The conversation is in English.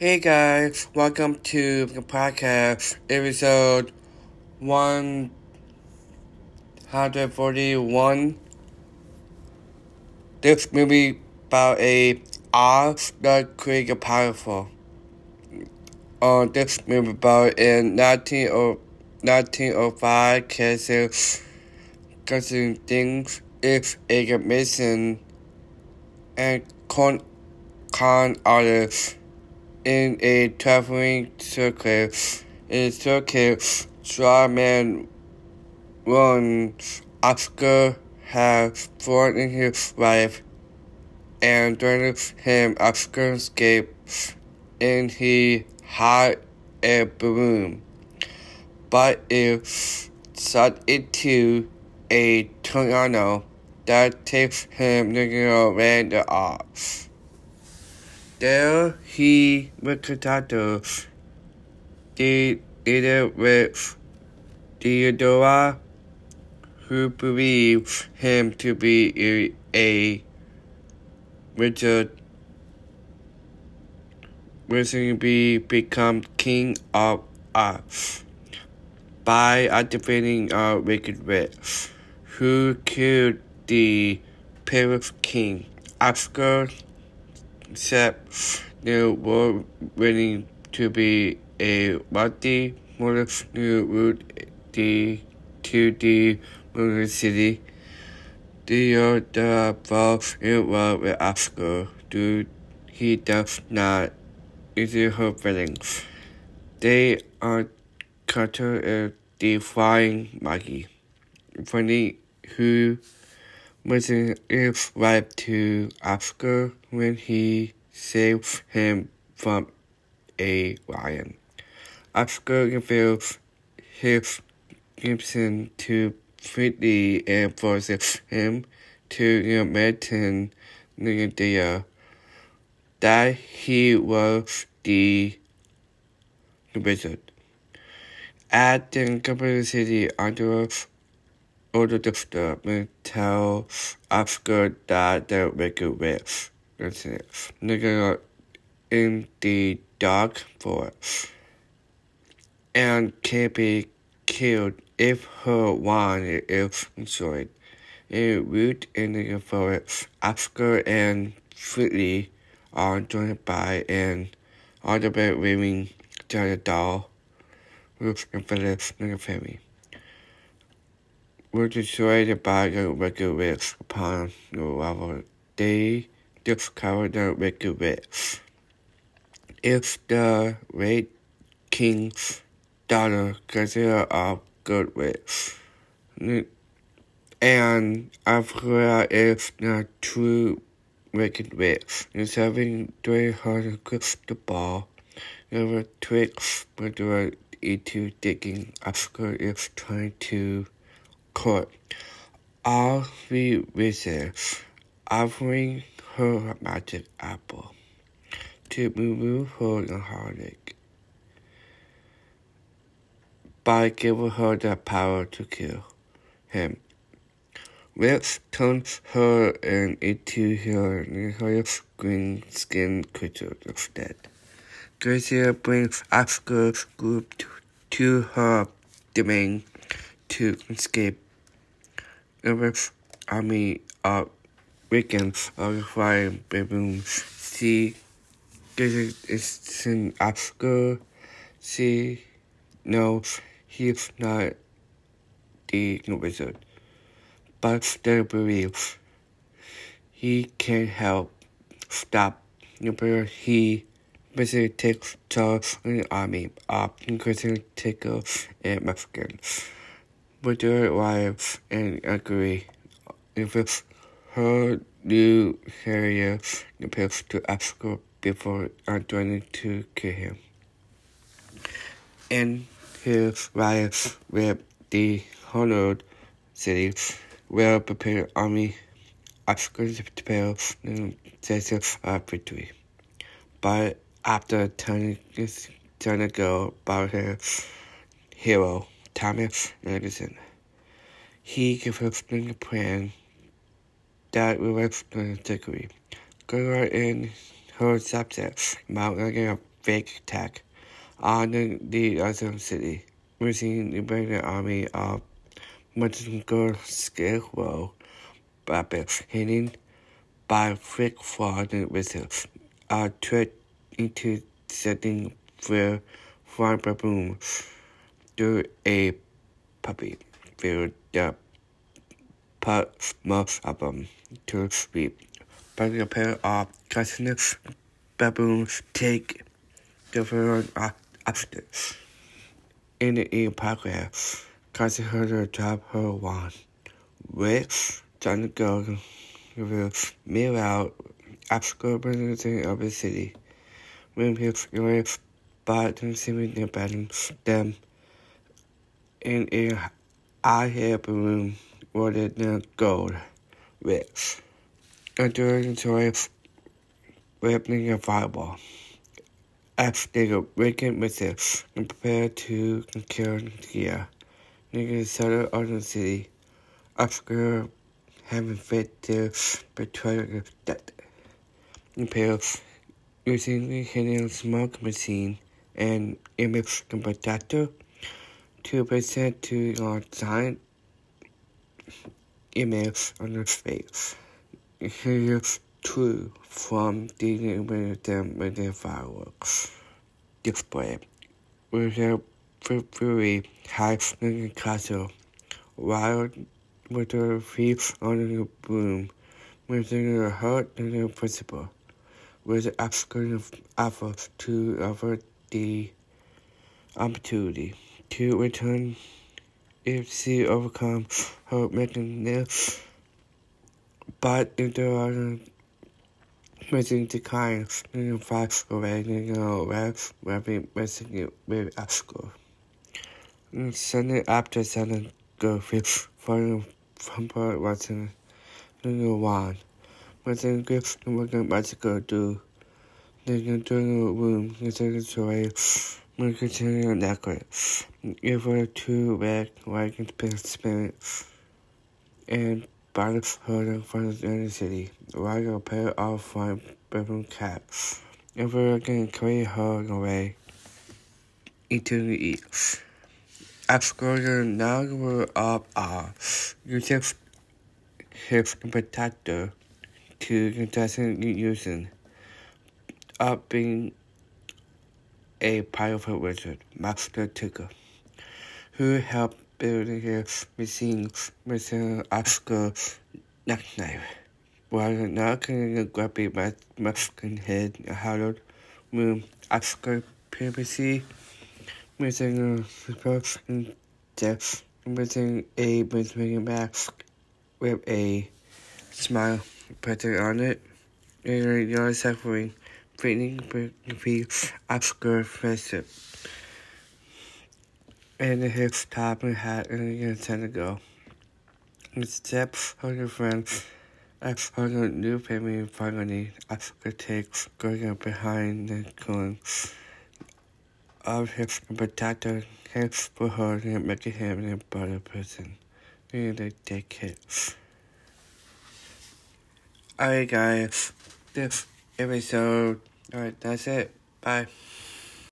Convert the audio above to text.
Hey guys, welcome to the podcast episode 141. This movie about a art that and powerful. Uh, this movie about in 1905 Kansas causing things if a missing and con con artist in a traveling circus. In a circus, Strawman one Oscar has thwarted his wife and during him Oscar escaped and he had a balloon. But it shot into a tornado that takes him around the off. There he recruited the leader with Theodora, who believed him to be a, Richard recently become king of Oz by activating a uh, wicked witch who killed the previous king. After except they were willing to be a wealthy model new route the, to the Motor City. Are the fall in love with Oscar, do he does not easy her feelings. They are Carter and the Flying Maggie. Funny who wasn't his to Oscar when he saved him from a lion. Oscar reveals his Gibson to Whitney and forces him to American idea that he was the wizard. At the capital city, under order the government tell Oscar that they make a the wicked witch nigga in the dark forest and can be killed if her wand is destroyed. En route in the forest, Oscar and Whitley are joined by an other living giant doll. With and Phyllis the family. Were destroyed by the wicked witch upon the level. They discovered the wicked witch. If the Red King's daughter considered a good witch. And Africa is the true wicked witch. Instead doing her crystal ball, were tricks but into digging Africa is trying to court. All three wizards offering her a magic apple to remove her heartache by giving her the power to kill him. Which turns her into her, her green skin creature of instead. Gracia brings Oscar's group to, to her domain to escape. The army of weekends of flying baboons. She is in Oscar. see, no, he's not the wizard, but still believes he can help stop the he basically takes charge of the army of increasing Tickle and Mexicans. With their wives and agree with her new area appears to Oscar before joining to kill him. In his riots with the honored city, well prepared army, Oscar prepares the decisive victory. But after turning turning go about his hero, Thomas Edison, he us a plan that relates to the degree. Girl in her subject about looking up fake attack on the, the other city. Seeing the British army of Montenegro Scarecrow Babel hitting by Frick Fraud with a trick into setting for Front Baboon through a puppy through the of them to sleep. But a pair of customers baboons take the first after. In the progress, causing her drop her wand. Which trying to go will out obscure presentation of the city. When people were but seeming to them in I have a room water than gold with. Enduring joy rippling a fireball. After the wicked with it and prepare to kill here. Niggas settle on the city. Obscure having fit to betray the death. Impale using the hidden smoke machine and image the potato to present to your giant emails on your face. Here's two from dealing with them their fireworks display. With their very high looking castle, while with their feet on the broom, with their heart and their principle, with the absolute offer to offer the opportunity to return if she overcomes her mechanism. But if there are missing decline, then five away, then go rap, rapping, missing it with Oscar. Sunday after Sunday, go feel from from part watching, go one. Missing gifts, and we're going to go do. Go to the room, then We continue inaccurate. Give her two back like spirit and bottom front of the city. Like a pair of fine bedroom caps. If we again carry her away into the east. After now we're up are you just his protector to contestant using up being a pirate wizard, Master Tinker, who helped build his with an Oscar knife. While not getting a grubby Mexican head, a hollowed room, Oscar PVC, missing a support in depth, missing a missing mask with a smile printed on it. And you're suffering Britney Britney Oscar friendship. And his top and hat and again Senegal. Instead of your friends, as for the new family finally takes going behind the corn of his potato hands for her and making him a better person. And they take it. Alright guys, this episode. Alright, that's it. Bye.